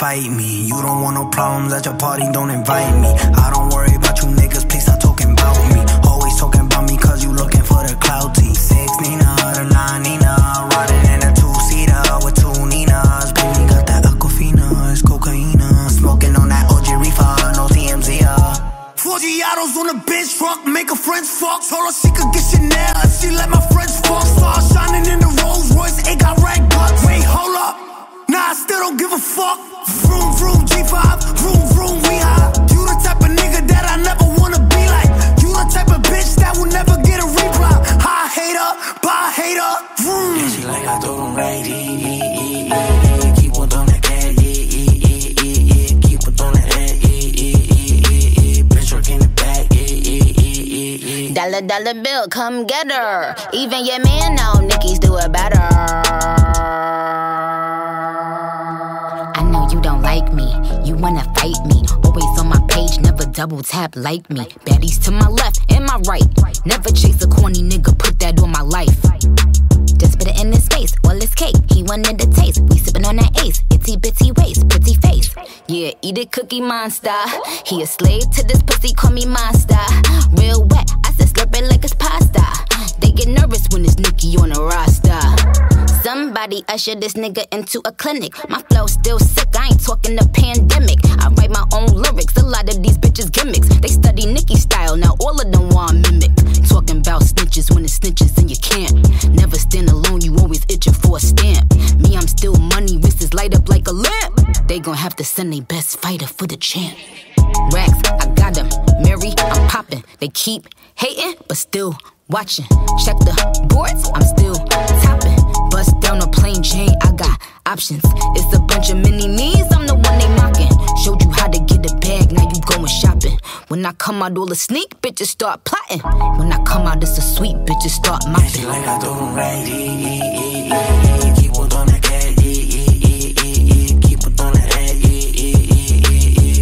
fight me. Come get her. Even your man know Nicki's do it better. I know you don't like me, you wanna fight me. Always on my page, never double tap like me. Baddies to my left and my right. Never chase a corny nigga, put that on my life. Just put it in his face, all his cake. He wanted the taste. We sippin' on that ace, itty bitty waist, pretty face. Yeah, eat it, cookie monster. He a slave to this pussy, call me monster. Real wet, I said it like it's pasta. They get nervous when it's Nicki on a roster. Somebody usher this nigga into a clinic. My flow still sick, I ain't talking the pandemic. I write my own lyrics, a lot of these bitches gimmicks. They study Nicki style, now all of them want mimic. Talking about snitches when it's snitches and you can't. Never stand alone, you always itching for a stamp. Me, I'm still money, wrists light up like a lamp. They gon' have to send their best fighter for the champ. Racks, I got them. Mary, I'm popping. They keep hating, but still watching. Check the boards, I'm still topping. Bust down a plain Jane, I got options. It's a bunch of mini me's, I'm the one they mocking. Showed you how to get a bag, now you going shopping. When I come out, all the sneak bitches start plotting. When I come out, it's a sweet bitches start mopping. like I him right, yeah, yeah, yeah, yeah, yeah. Keep on yeah, yeah, yeah, yeah, yeah. Keep on yeah.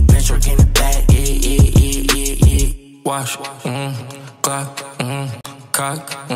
Bench work in the back, yeah, yeah, yeah, yeah, yeah. Wash, mm, cock,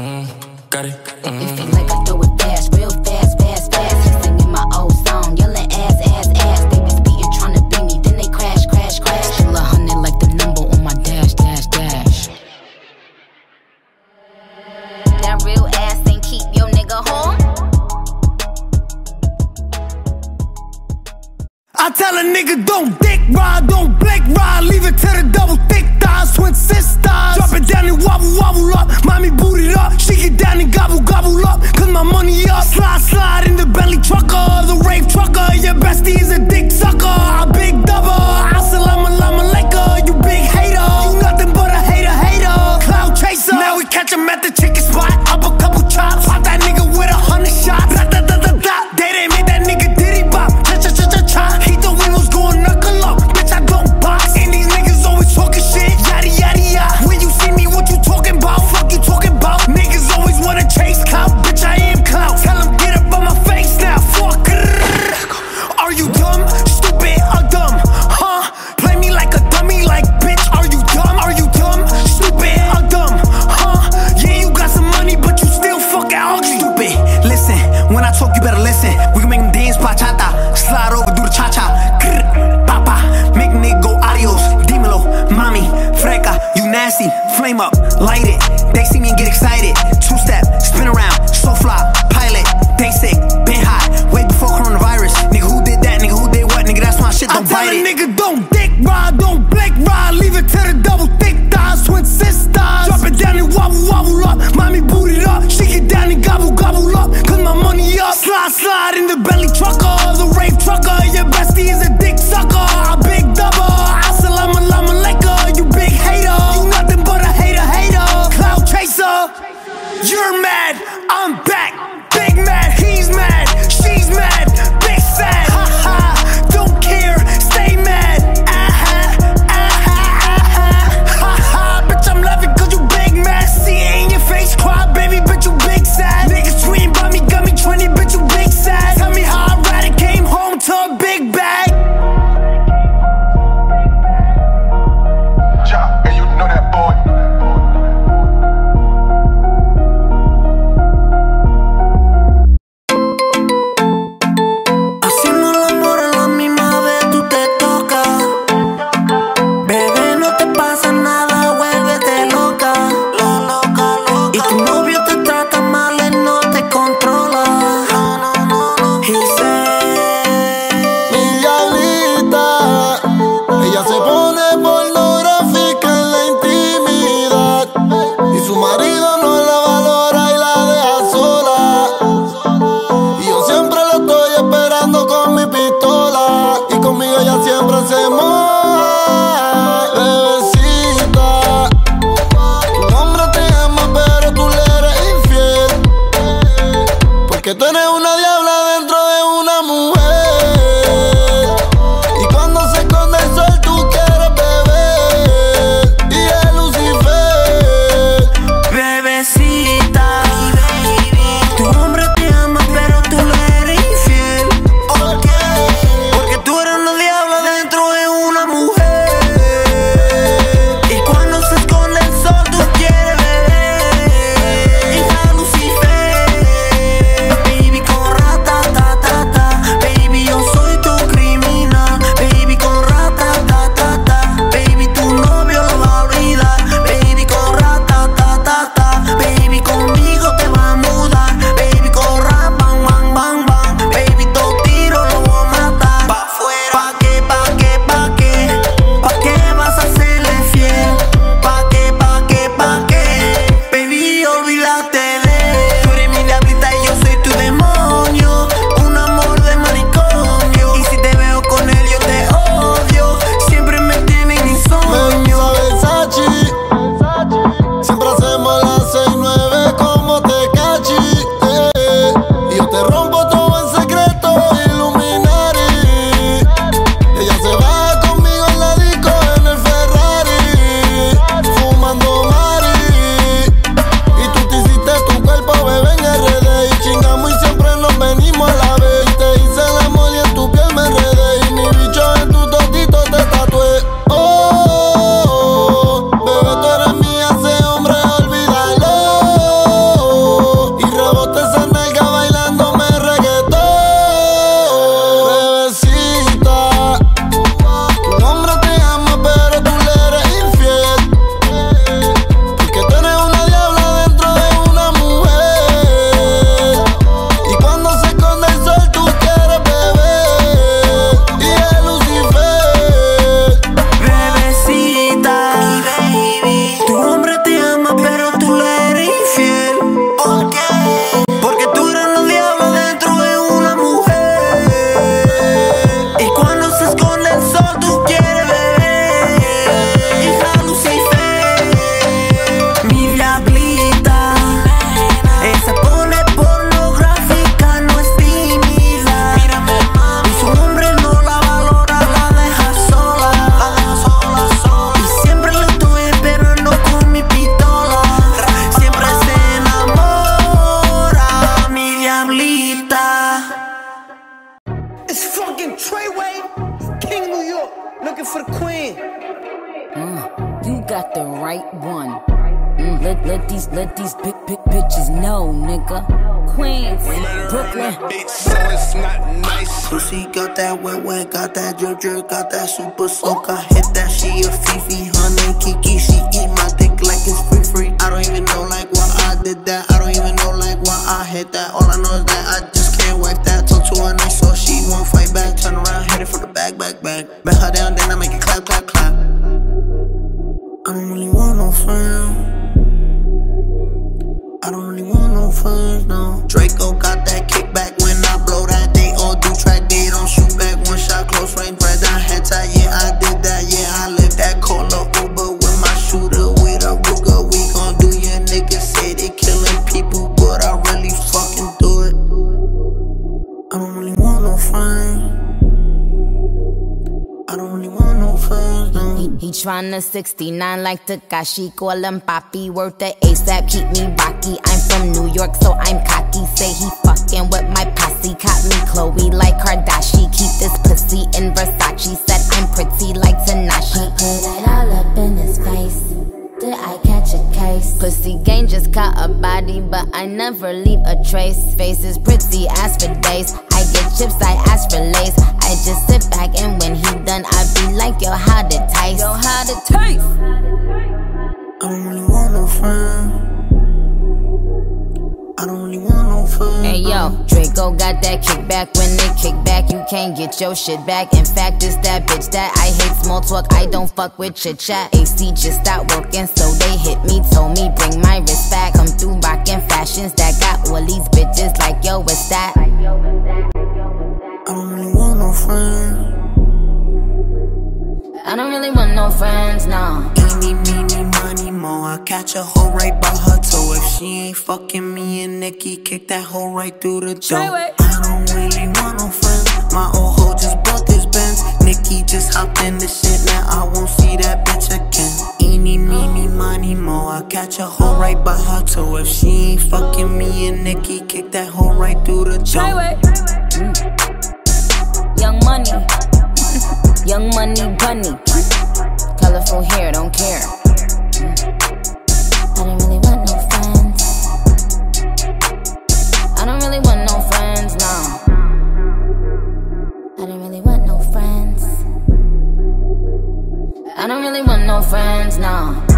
it. nigga don't dick ride, don't blick ride, leave it to the double thick thighs, twin sisters. Drop it down and wobble, wobble up, mommy boot it up, she get down and gobble, gobble up, cause my money up. Slide, slide in the belly trucker, the rave trucker, got the right one. Mm, let, let these let these big big bitches know, nigga. Queens, Brooklyn. it's so nice so Pussy got that wet wet, got that drip drip, got that super soak. I hit that, she a Fifi, honey Kiki. She eat my dick like it's free free. I don't even know like why I did that. I don't even know like why I hit that. All I know is that I just can't wipe that. Talk to her nice, so she won't fight back. Turn around, hit it for the back, back, back. Bet her down, then I make it clap, clap, clap. I don't really want no friends, no. Draco got that kickback tryna 69 like Tekashi, call him Papi, worth the ASAP, keep me rocky. I'm from New York, so I'm cocky. Say he fucking with my posse, caught me Khloé like Kardashian. Keep this pussy in Versace, said I'm pretty like Tanashi. Put it all up in his face. Did I catch a case? Pussy gang just caught a body, but I never leave a trace. Face is pretty as for days. I chips, I ask for lace. I just sit back and when he done, I be like, yo, how to taste? Yo, how to taste? I don't really want no friends. I don't really want no friends. Hey yo, Draco got that kickback. When they kick back, you can't get your shit back. In fact, it's that bitch that I hate small talk. I don't fuck with chit chat. AC just stopped working, so they hit me. Told me bring my wrist back. Come through rockin' fashions that got all these bitches like yo, what's that? I don't really want no friends. I don't really want no friends, no. Eeny, meeny, money, mo. I catch a hoe right by her toe. If she ain't fucking me and Nicki, kick that hoe right through the door. I don't really want no friends. My old hoe just bought this Benz. Nicki just hopped in the shit, now I won't see that bitch again. Eeny, meeny, money, mo. I catch a hoe right by her toe. If she ain't fucking me and Nicki, kick that hoe right through the door. Mm. Young money, young money bunny. Colorful hair, don't care. I don't really want no friends. I don't really want no friends, no. I don't really want no friends. I don't really want no friends, no.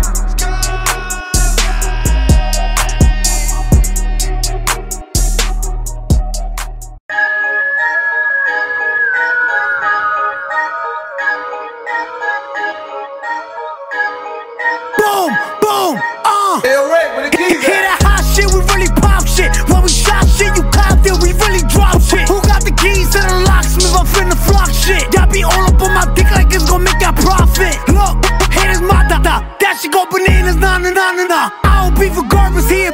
Uh. Hear that hot shit, we really pop shit. When we shot shit, you copped it, we really drop shit. Who got the keys to the locksmith? I'm finna flock shit. Y'all be all up on my dick like it's gonna make that profit. Look, haters my da da. That shit go bananas, na na na na na. I don't beef with garbage here,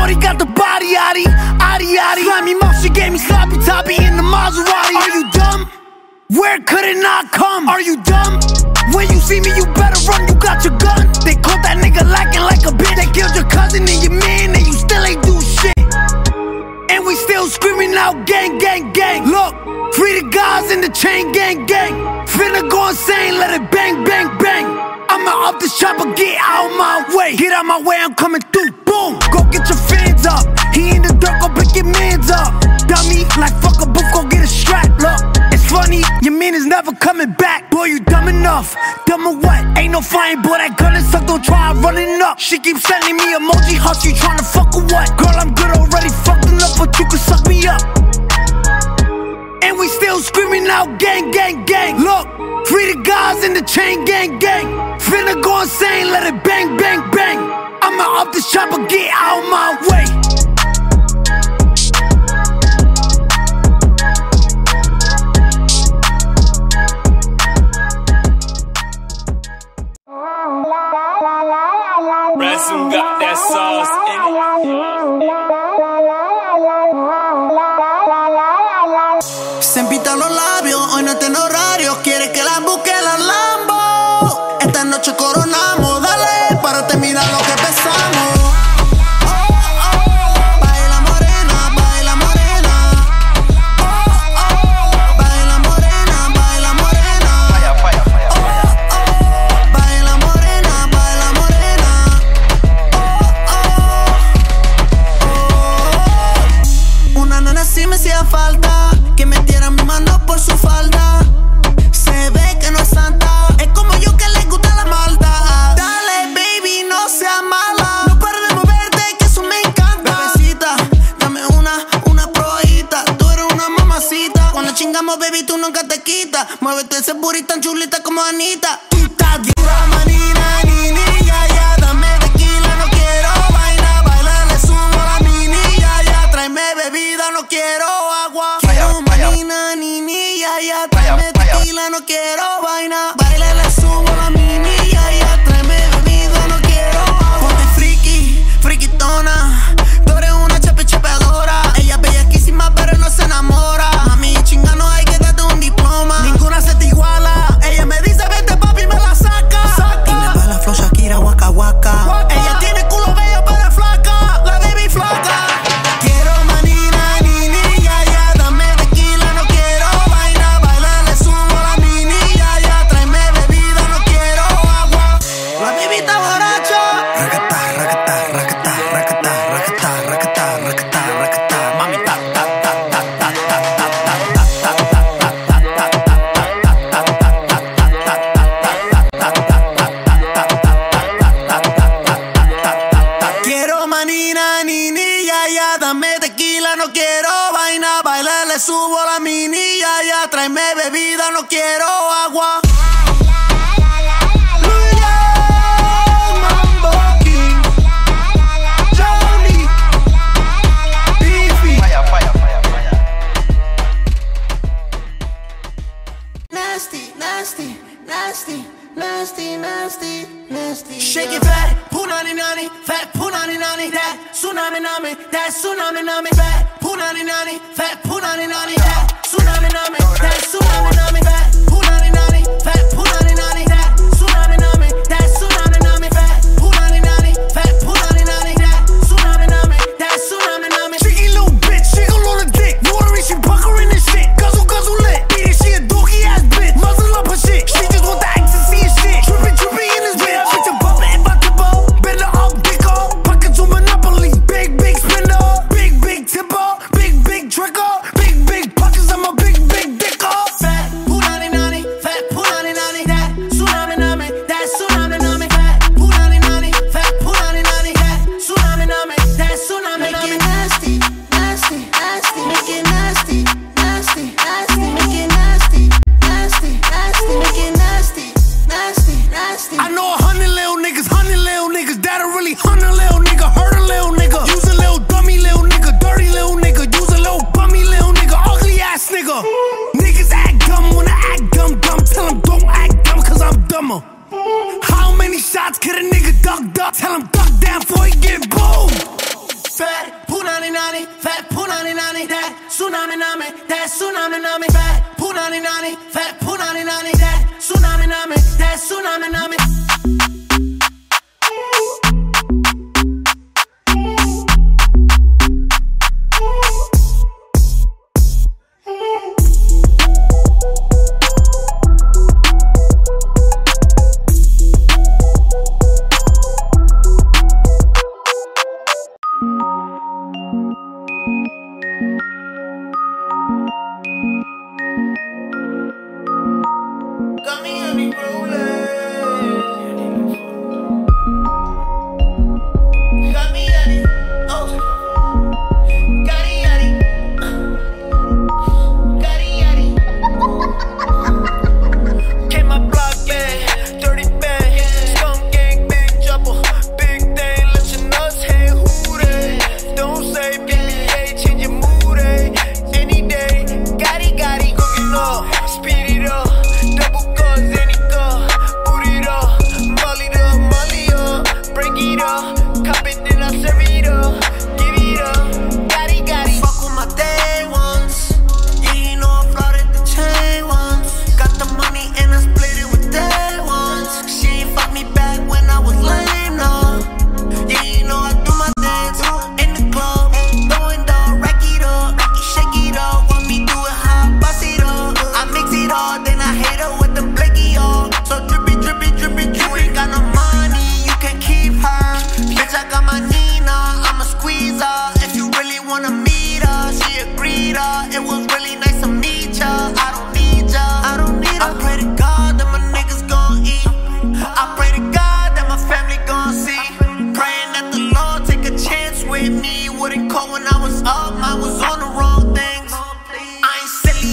Shorty got the body yaddy, yaddy yaddy. Slimy mouth, she gave me sloppy toppy in the Maserati. Are you dumb? Where could it not come? Are you dumb? When you see me, you better run, you got your gun. They caught that nigga lacking like a bitch. They killed your cousin and your man, and you still ain't we still screaming out gang, gang, gang. Look, free the guys in the chain gang, gang. Finna go insane, let it bang, bang, bang. I'ma up this chopper, get out my way. Get out my way, I'm coming through. Boom, go get your fans up. He in the dirt, go pick your mans up. Dummy, like fuck a man is never coming back. Boy, you dumb enough. Dumb or what? Ain't no flying, boy, that gun is suck, don't try running up. She keeps sending me emoji hugs, you tryna fuck or what? Girl, I'm good already, fucking up, but you can suck me up. And we still screaming out gang, gang, gang. Look, free the guys in the chain gang, gang. Finna go insane, let it bang, bang, bang. I'ma up this chopper, get out my way.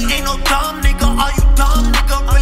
Ain't no dumb nigga, all you dumb nigga.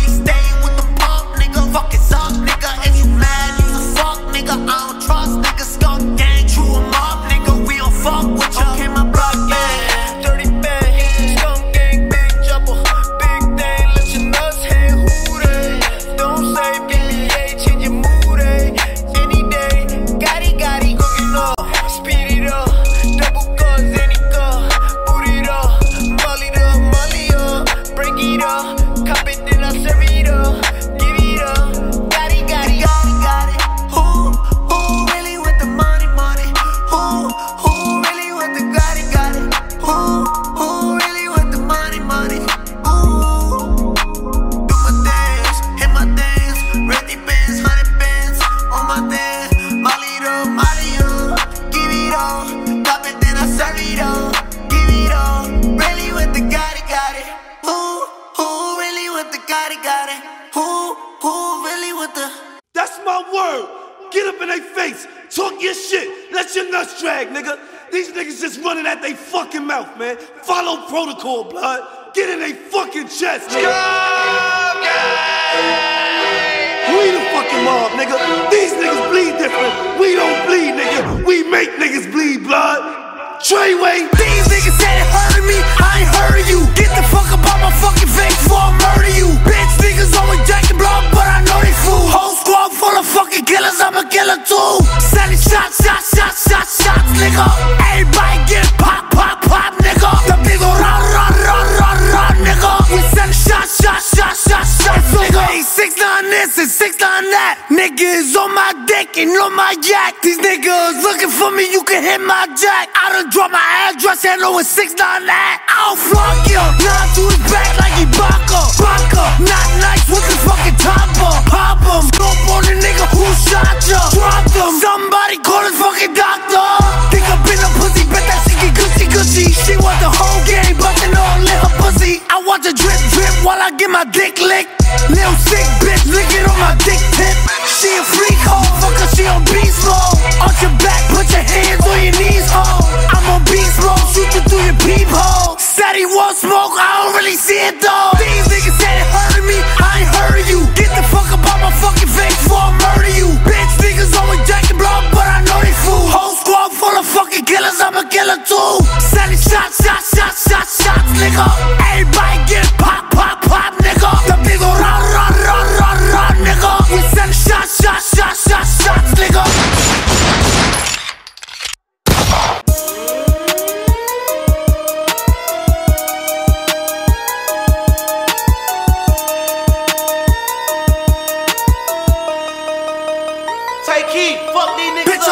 know it's 6 9. I'll fuck you. 9 2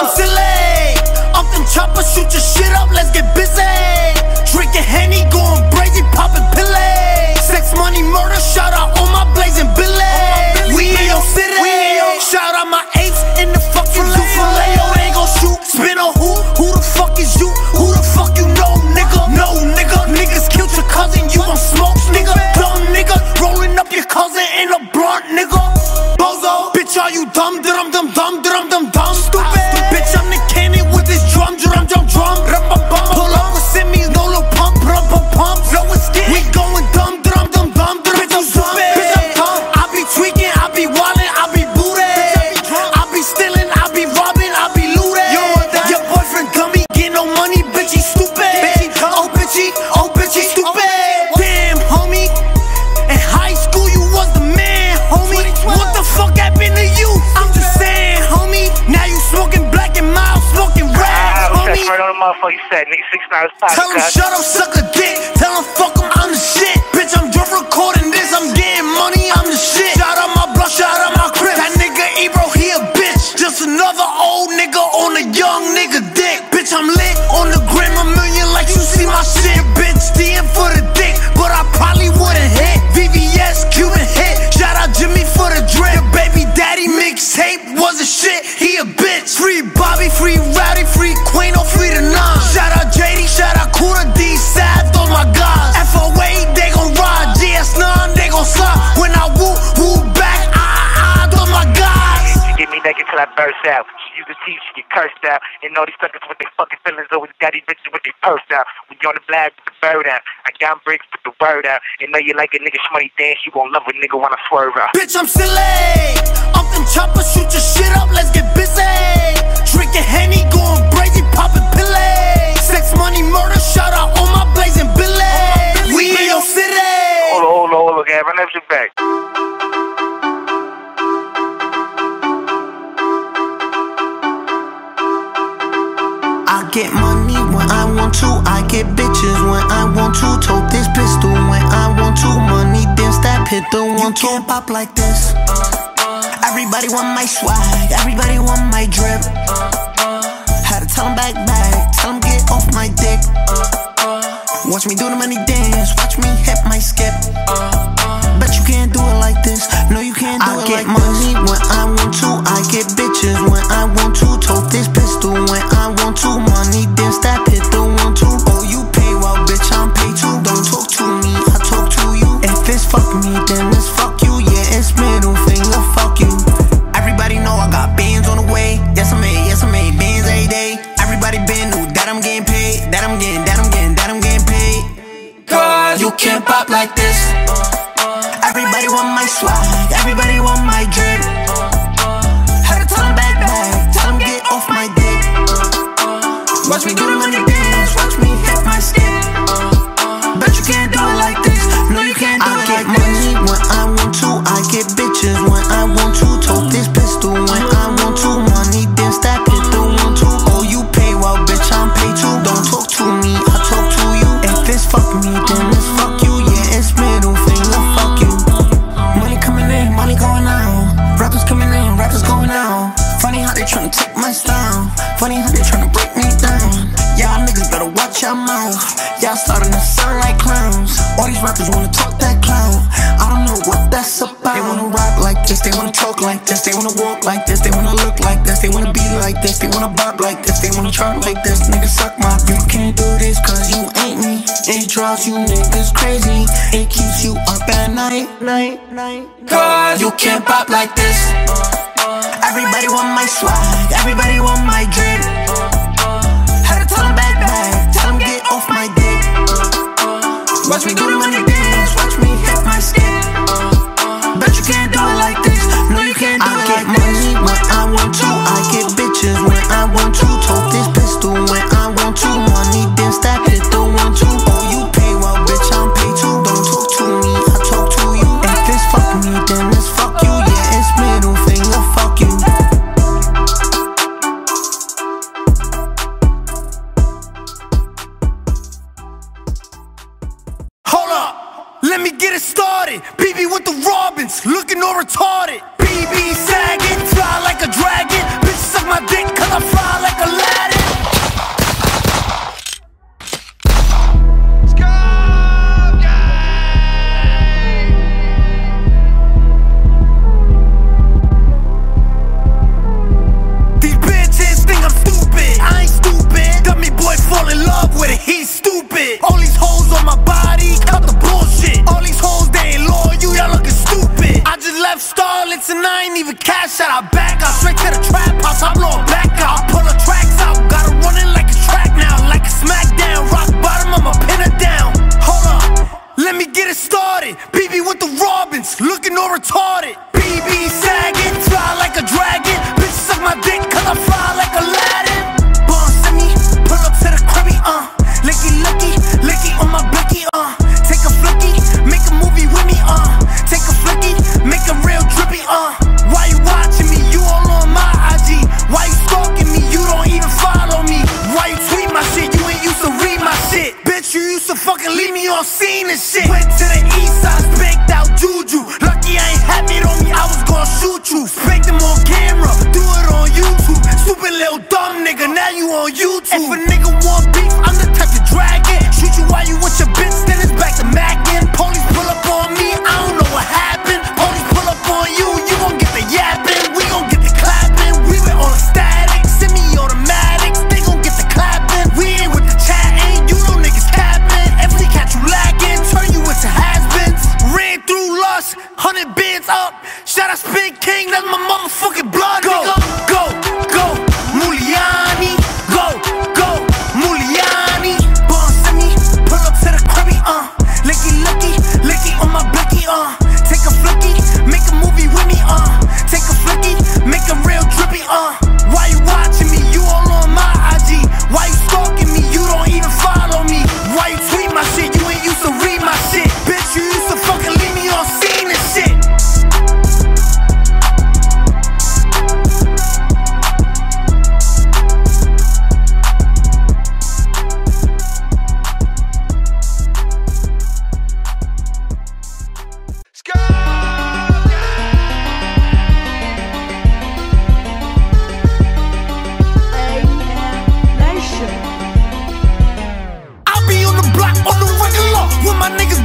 I'm silly. Off them choppers, shoot your shit up, let's get busy. Drinking Henny, going crazy, popping pillay. Sex, money, murder, shout out all my blazing billy. We in your city. Shout out my Tell him shut up, sucker. I burst out. She used to teach, she get cursed out. And all these suckers with their fucking feelings always got daddy bitches with their purse out. When you on the black, put the bird out. I got bricks, put the word out. And know you like a nigga shmoney dance, you won't love a nigga when I swerve out. Bitch, I'm silly. I'm them choppers, shoot your shit up, let's get busy. Drinking Henny, going crazy, popping pillay. Sex, money, murder, shout out all my blazing billet. We in your city. Hold on, hold on, hold on, Gavin, that's your back. get money when I want to. I get bitches when I want to. Tote this pistol when I want to. Money then that hit the one two. Can't pop like this. Everybody want my swag. Everybody want my drip. Had to tell them back back. Tell them get off my dick. Watch me do the money dance. Watch me hit my skip. Bet you can't do it like this. No, you can't do I it like money when I want to. I get bitches when I want to. Tote this. can't pop like that. we on scene and shit. Went to the east side, spanked out Juju. Lucky I ain't had it on me, I was gonna shoot you. Spanked them on camera, do it on YouTube. Stupid little dumb nigga, now you on YouTube. If a nigga want beef, I'm the type to drag it.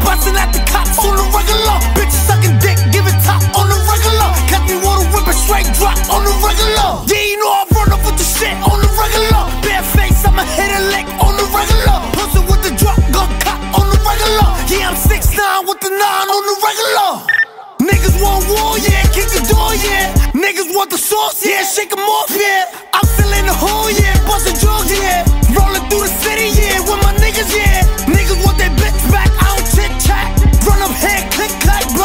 Bouncing at the cops on the regular. Bitch sucking dick, giving top on the regular. Catch me water whipping straight drop on the regular. Yeah, you know I run up with the shit on the regular. Bare face, I'ma hit a lick on the regular. Pussy with the drop, gun cop on the regular. Yeah, I'm six nine with the nine on the regular. Niggas want war, yeah, kick the door, yeah. Niggas want the sauce, yeah, shake them off, yeah. I'm still in the hole, yeah, busting drugs, yeah. Rolling through the city, yeah, with my niggas, yeah. Niggas want that bitch back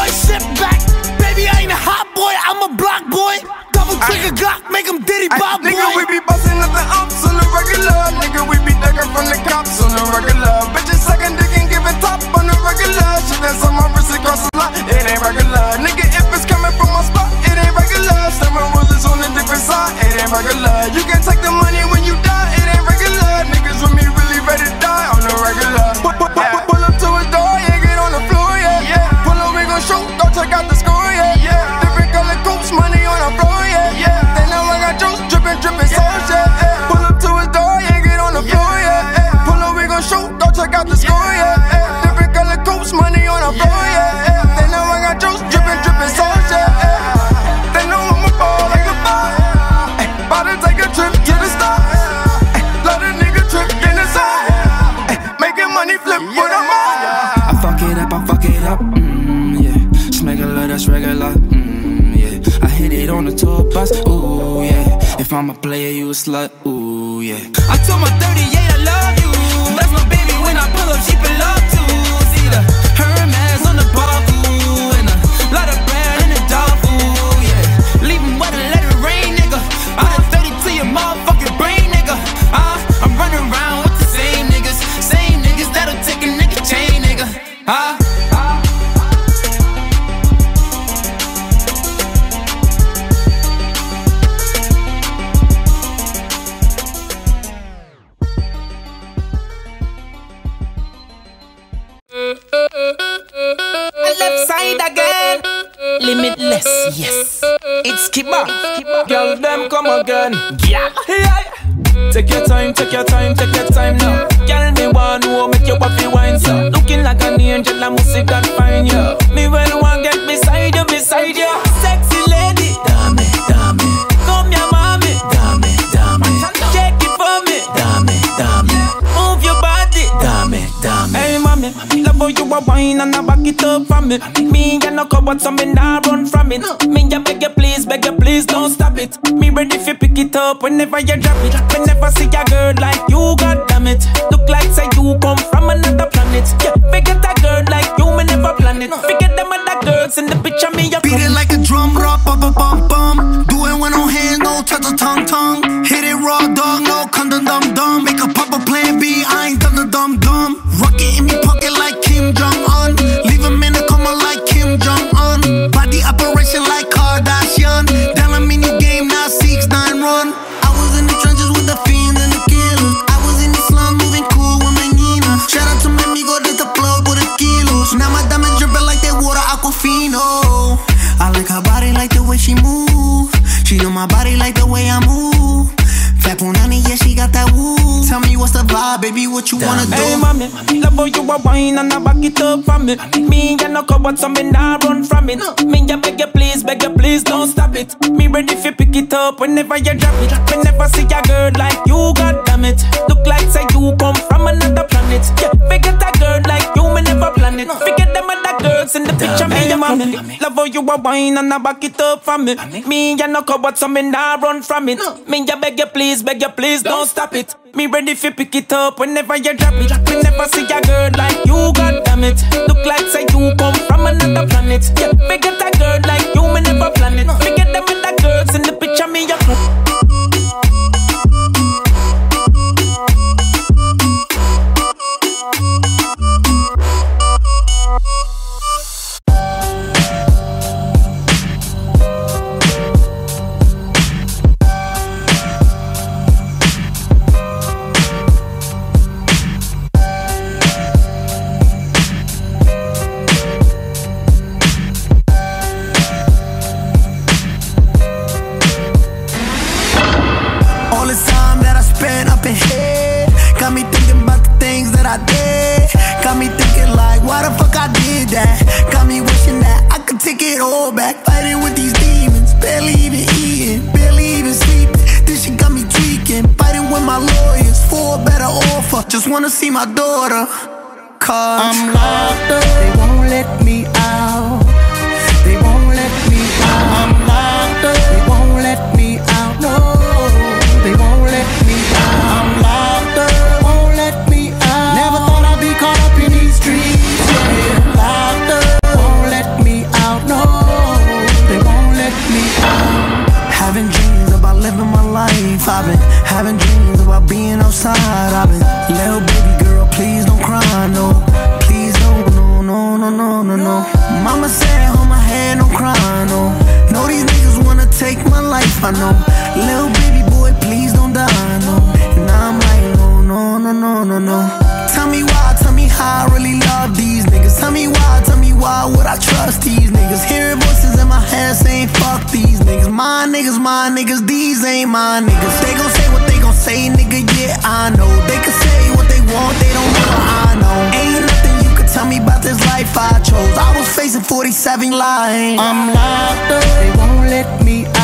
sit back. Baby, I ain't a hot boy, I'm a block boy. Double trigger a Glock, make him diddy bob boy. Nigga, we be busting up the umps on the regular. Nigga, we be ducking from the cops on the regular. Bitches sucking dick and giving top on the regular. Shit that's on my wrist, it the a lot. It ain't regular. Nigga, if it's coming from my spot, it ain't regular. Seven rulers on a different side, it ain't regular. You can take the money. I'm a player, you a slut, ooh yeah. I told my 38 I take your time, take your time now. Girl, me want to make you happy wine so. Looking like an angel, I must see God find you. Me well want get beside you, beside you. Sexy lady, dame, dame. Come here, mommy, dame, dame. Shake it for me, dame, dame. Move your body, dame, dame. Hey, mommy, love how you a wine and I back it up for me. Me and no cupboard, so me nah run from it. Me ya beg you please, beg you please, don't stop it. Me ready fi pick it up whenever you drop it. Whenever see a in the picture, wine and I back it up for me. Me and no cupboard, so me nah run from it. Me ya beg you please, beg you please, don't stop it. Me ready fi pick it up whenever you drop it. Me Whenever see a girl like you, god damn it. Look like say you come from another planet. Yeah, forget a girl like you, me never plan it. Forget them other girls in the picture, me ya mommy. Love how you a wine and I back it up for me. Me and no cupboard, so me nah run from it. Me ya beg you please, beg you please, don't stop it. Me ready fi pick it up whenever you drop it. Whenever see a girl like you, god damn it. Look like say you come from another planet. Yeah, forget a girl like you, me never plan it. Fuck these niggas. My niggas, my niggas, these ain't my niggas. They gon' say what they gon' say, nigga, yeah, I know. They can say what they want, they don't know. I know. Ain't nothing you can tell me about this life I chose. I was facing 47 lines I'm locked up, they won't let me out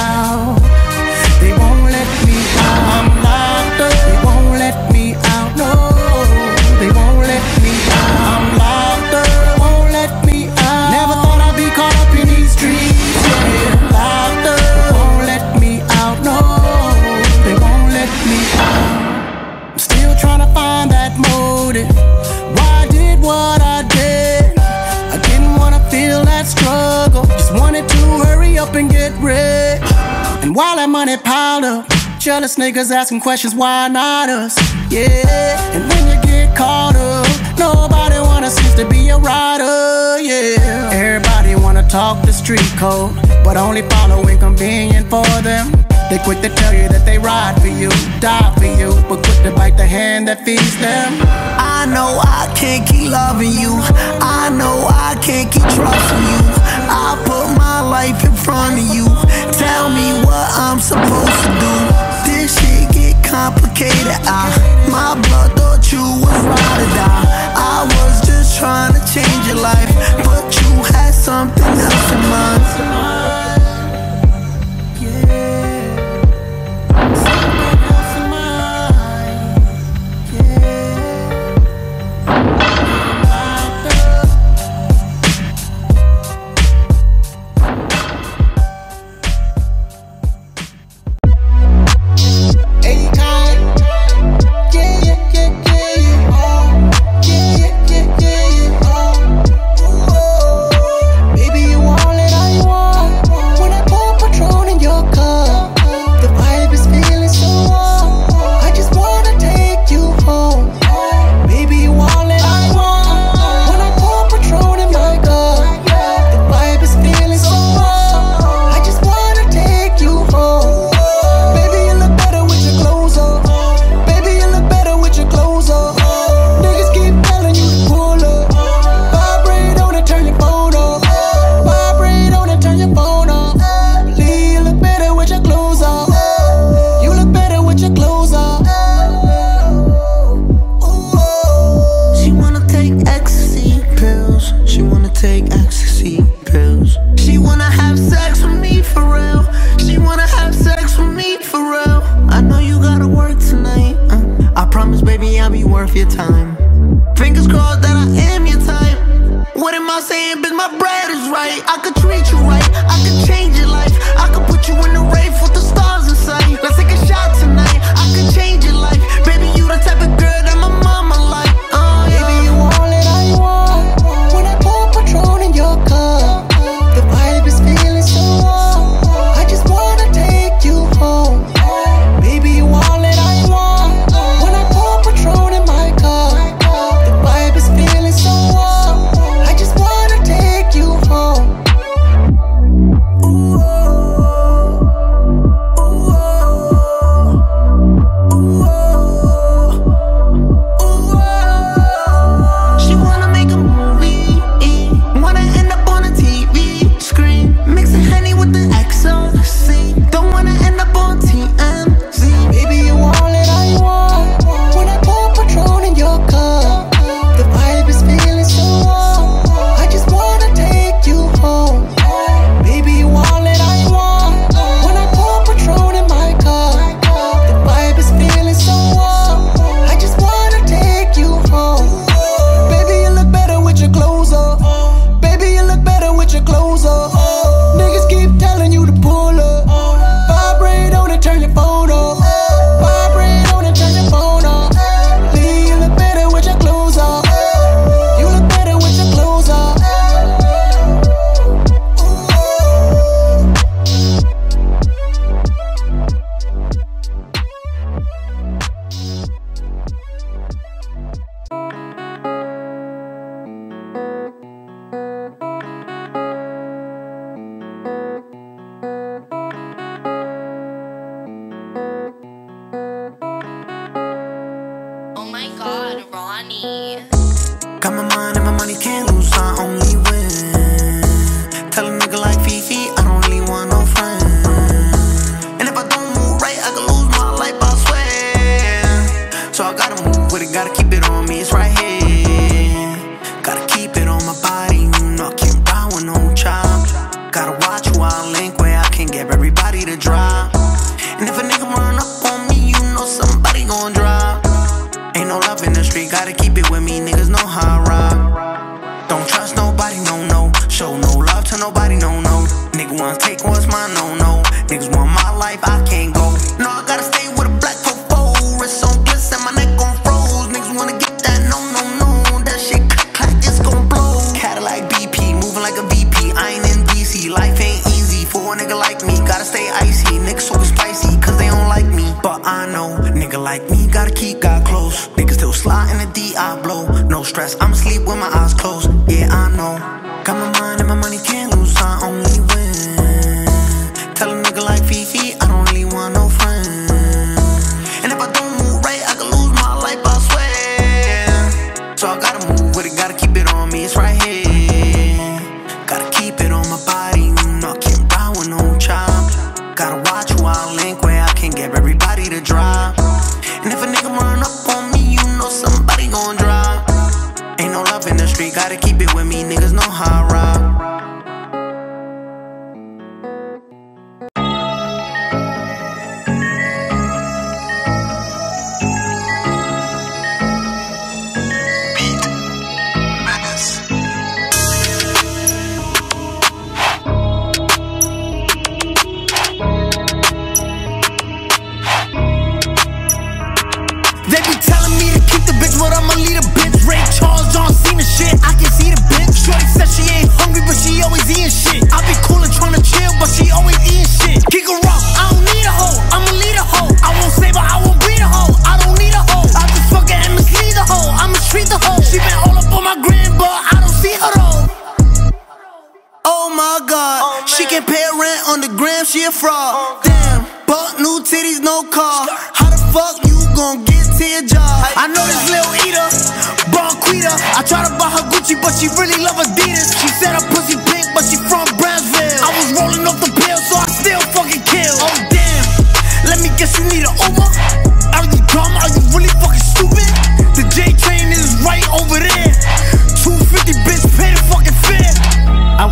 while that money piled up, jealous niggas asking questions, why not us? Yeah. And when you get caught up, nobody wanna seems to be a rider. Yeah. Everybody wanna talk the street code, but only follow inconvenient for them. They quick to tell you that they ride for you, die for you, but quick to bite the hand that feeds them. I know I can't keep loving you. I know I can't keep trusting you. I put life in front of you. Tell me what I'm supposed to do. This shit get complicated. I, my blood thought you was ride or die. I was just trying to change your life, but you had something else in mind.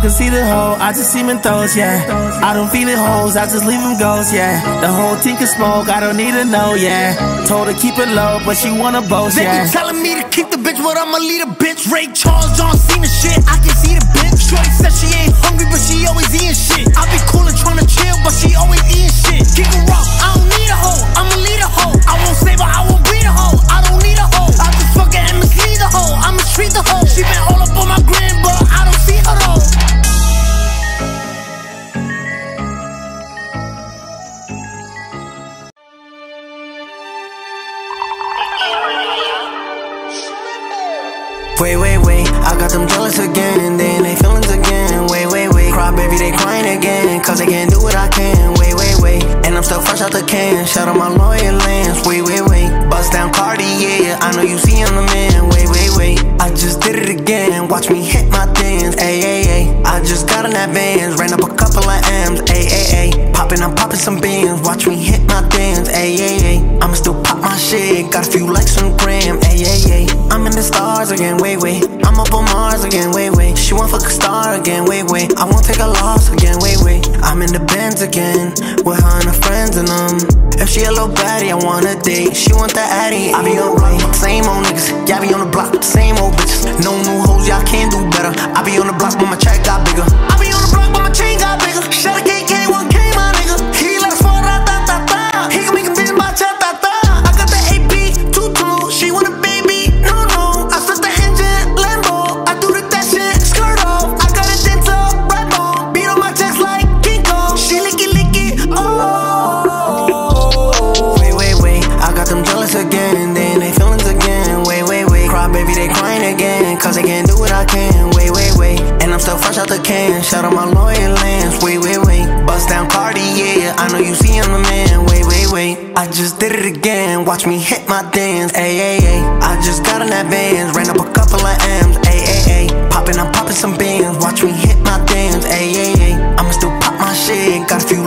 I'm conceited hoe, I just see them throws, yeah. I don't feel it hoes, I just leave them ghosts, yeah. The whole team can smoke, I don't need to know, yeah. Told her keep it low, but she wanna boast, They yeah. be telling me to keep the bitch, but I'ma lead a bitch. Ray Charles, John Cena shit. I can see the bitch. Shorty said she ain't hungry, but she always eating shit. I be cool and tryna chill, but she always eating shit. Kick got them jealous again, then they feelings again. Wait, wait, wait, cry baby, they crying again, cause they can't do what I can. Wait, wait, wait, and I'm still fresh out the can. Shout out my loyal lands. Wait, wait, wait, bust down Cardi, yeah. I know you see I'm the man. Wait, wait, wait, I just did it again. Watch me hit my dance. Ay, ay, ay. I just got in that bands, ran up a couple of M's. Ay, ay, ay. Popping, I'm popping some beans. Watch me hit my dance. Ay, ay, ay. I'ma still pop my shit. Got a few likes on gram. Ay, ay, ay. I'm in the stars again. Wait, wait. I'm up on Mars again. Wait, wait. She want fuck a star again. Wait, wait. I won't take a loss again. Wait, wait. I'm in the Benz again. With her and her friends and them. If she a little baddie, I want a date. She want that addy. I be on same old niggas. I be on the block, same old bitches. No new hoes, y'all can't do better. I be on the block, but my check got bigger. Can. Shout out my loyal lands. Wait, wait, wait. Bust down Cardi, yeah. I know you see I'm the man. Wait, wait, wait. I just did it again. Watch me hit my dance. Ay, ay, ay. I just got in that bands. Ran up a couple of M's. Ay, ay, ay. Popping, I'm popping some bands. Watch me hit my dance. Ay, ay, ay. I'ma still pop my shit. Got a few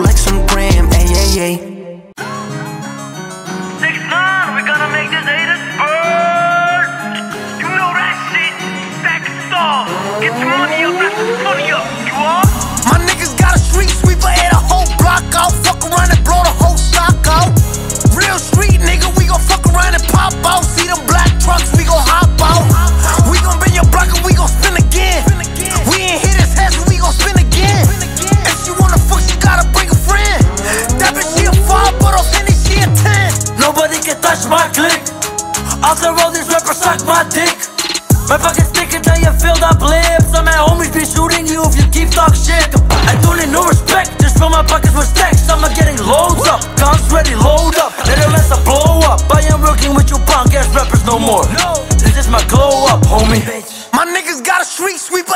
All the road these rappers suck my dick. My pocket's thicker than your filled up lips. of my homies be shooting you if you keep talk shit. I don't need no respect, just fill my pockets with stacks. I'm getting loads up, guns ready, load up. Let the rest of blow up. I am working with you punk ass rappers no more. This is my glow up, homie. My niggas got a street sweeper